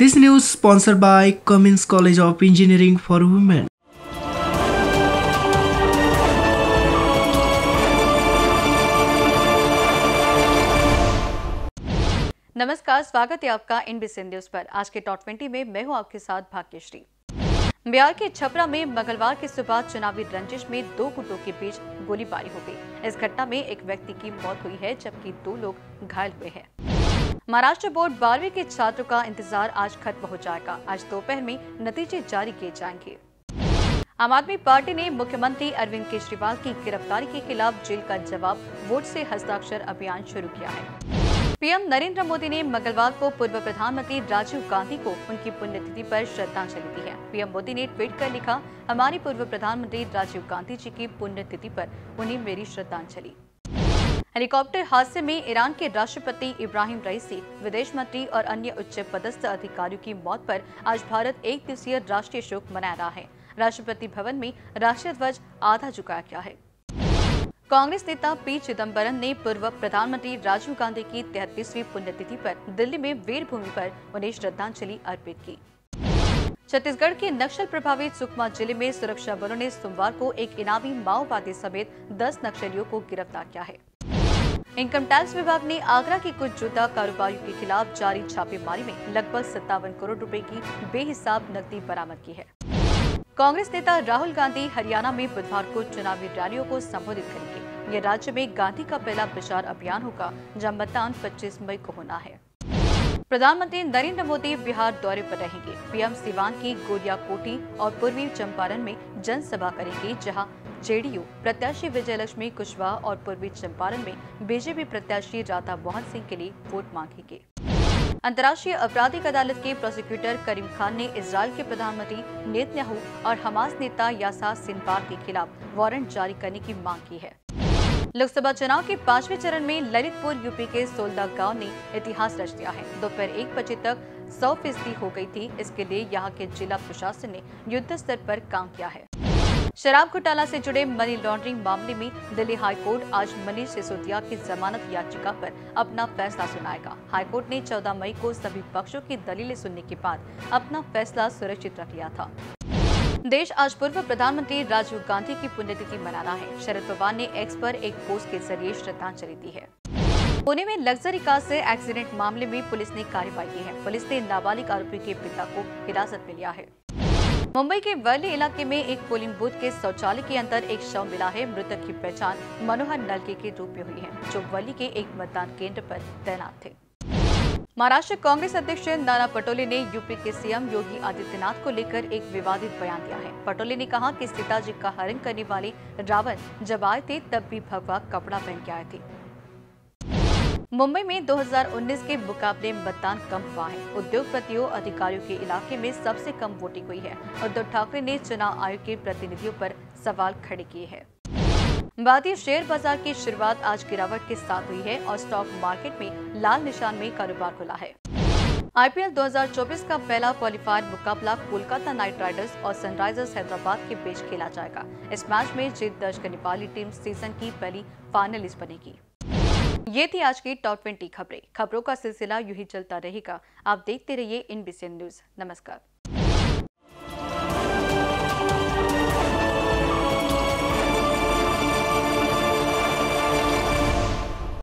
This news sponsored by Cummins College of Engineering for Women. नमस्कार, स्वागत है आपका एनबीसी न्यूज़ पर। आज के टॉप 20 में मैं हूँ आपके साथ भाग्यश्री। बिहार के छपरा में मंगलवार की सुबह चुनावी रंजिश में दो गुटों के बीच गोलीबारी हो गई। इस घटना में एक व्यक्ति की मौत हुई है, जबकि दो लोग घायल हुए हैं। महाराष्ट्र बोर्ड बारहवीं के छात्रों का इंतज़ार आज खत्म हो जाएगा। आज दोपहर में नतीजे जारी किए जाएँगे। आम आदमी पार्टी ने मुख्यमंत्री अरविंद केजरीवाल की गिरफ्तारी के खिलाफ जेल का जवाब, वोट से हस्ताक्षर अभियान शुरू किया है। पीएम नरेंद्र मोदी ने मंगलवार को पूर्व प्रधानमंत्री राजीव गांधी को उनकी पुण्यतिथि पर श्रद्धांजलि दी है। पीएम मोदी ने ट्वीट कर लिखा, हमारे पूर्व प्रधानमंत्री राजीव गांधी जी की पुण्यतिथि पर उन्हें मेरी श्रद्धांजलि। हेलीकॉप्टर हादसे में ईरान के राष्ट्रपति इब्राहिम रईसी, विदेश मंत्री और अन्य उच्च पदस्थ अधिकारियों की मौत पर आज भारत एक दिवसीय राष्ट्रीय शोक मना रहा है। राष्ट्रपति भवन में राष्ट्रीय ध्वज आधा झुकाया गया है। कांग्रेस नेता पी चिदम्बरम ने पूर्व प्रधानमंत्री राजीव गांधी की तैतीसवीं पुण्यतिथि पर दिल्ली में वीर भूमि पर उन्हें श्रद्धांजलि अर्पित की। छत्तीसगढ़ के नक्सल प्रभावित सुकमा ज़िले में सुरक्षा बलों ने सोमवार को एक इनामी माओवादी समेत 10 नक्सलियों को गिरफ़्तार किया है। इनकम टैक्स विभाग ने आगरा के कुछ जूता कारोबारियों के खिलाफ जारी छापेमारी में लगभग सत्तावन करोड़ रुपए की बेहिसाब नकदी बरामद की है। कांग्रेस नेता राहुल गांधी हरियाणा में बुधवार को चुनावी रैलियों को संबोधित करेंगे। ये राज्य में गांधी का पहला प्रचार अभियान होगा, जहाँ मतदान 25 मई को होना है। प्रधानमंत्री नरेंद्र मोदी बिहार दौरे पर रहेंगे। पीएम सिवान की गोलिया कोटी और पूर्वी चंपारण में जनसभा करेंगे, जहाँ जेडीयू प्रत्याशी विजयलक्ष्मी कुशवाहा और पूर्वी चंपारण में बीजेपी प्रत्याशी राधा मोहन सिंह के लिए वोट मांगेंगे। अंतर्राष्ट्रीय आपराधिक अदालत के प्रोसिक्यूटर करीम खान ने इसराइल के प्रधानमंत्री नेतन्याहू और हमास नेता यासा सिनवार के खिलाफ वारंट जारी करने की मांग की है। लोकसभा चुनाव के पाँचवें चरण में ललितपुर, यूपी के सोलदा गाँव ने इतिहास रच दिया है। दोपहर एक बजे तक सौ फ़ीसदी हो गई थी। इसके लिए यहाँ के जिला प्रशासन ने युद्ध स्तर पर काम किया है। शराब घोटाला से जुड़े मनी लॉन्ड्रिंग मामले में दिल्ली हाईकोर्ट आज मनीष सिसोदिया की जमानत याचिका पर अपना फैसला सुनाएगा। हाईकोर्ट ने 14 मई को सभी पक्षों की दलीलें सुनने के बाद अपना फैसला सुरक्षित रख लिया था। देश आज पूर्व प्रधानमंत्री राजीव गांधी की पुण्यतिथि मना रहा है। शरद पवार ने एक्स पर एक पोस्ट के ज़रिए श्रद्धांजलि दी है। पुणे में लग्जरी कार से एक्सीडेंट मामले में पुलिस ने कार्रवाई की है। पुलिस ने नाबालिग आरोपी के पिता को हिरासत में लिया है। मुंबई के वर्ली इलाके में एक पोलिंग बूथ के शौचालय के अंदर एक शव मिला है। मृतक की पहचान मनोहर नलके के रूप में हुई है, जो वर्ली के एक मतदान केंद्र पर तैनात थे। महाराष्ट्र कांग्रेस अध्यक्ष नाना पटोले ने यूपी के सीएम योगी आदित्यनाथ को लेकर एक विवादित बयान दिया है। पटोले ने कहा कि सीताजी का हरण करने वाले रावण जब आए थे, तब भी भगवा कपड़ा पहन के आए थे। मुंबई में 2019 के मुकाबले मतदान कम हुआ है। उद्योगपतियों, अधिकारियों के इलाके में सबसे कम वोटिंग हुई है। उद्धव ठाकरे ने चुनाव आयोग के प्रतिनिधियों पर सवाल खड़े किए हैं। भारतीय शेयर बाज़ार की शुरुआत आज गिरावट के साथ हुई है और स्टॉक मार्केट में लाल निशान में कारोबार खुला है। आईपीएल 2024 का पहला क्वालिफायर मुकाबला कोलकाता नाइट राइडर्स और सनराइजर्स हैदराबाद के बीच खेला जाएगा। इस मैच में जीत दर्ज करने वाली टीम सीज़न की पहली फाइनलिस्ट बनेगी। ये थी आज की टॉप ट्वेंटी खबरें। खबरों का सिलसिला यू ही चलता रहेगा। आप देखते रहिए इन न्यूज़ नमस्कार।